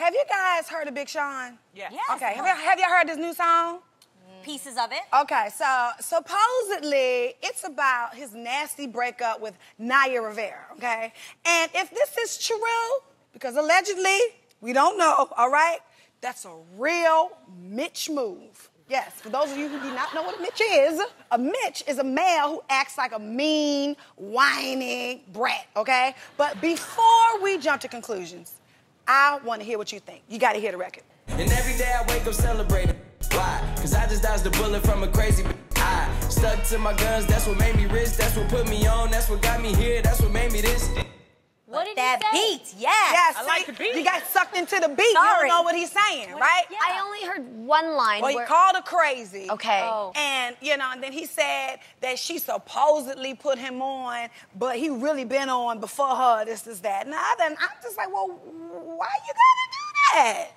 Have you guys heard of Big Sean? Yeah. Yes, Okay. of Have, you, have you heard this new song? Mm. Pieces of it. Okay, so supposedly it's about his nasty breakup with Naya Rivera, okay? And if this is true, because allegedly, we don't know, all right? That's a real Mitch move. Yes, for those of you who do not know what a Mitch is, a Mitch is a male who acts like a mean, whining brat, okay? But before we jump to conclusions, I want to hear what you think. You got to hear the record. And every day I wake up celebrating. Why? Cause I just dodged a bullet from a crazy I stuck to my guns, that's what made me rich, that's what put me on, that's what got me here, that's what made me this. What did that he say? beat, yes. Yes, I like the beat. You got sucked into the beat. You don't know what he's saying, right? I only heard one line. Well, he called her crazy. Okay. Oh. And, you know, and then he said that she supposedly put him on, but he really been on before her, this, is that. Now, then I'm just like, well, why you gotta do that?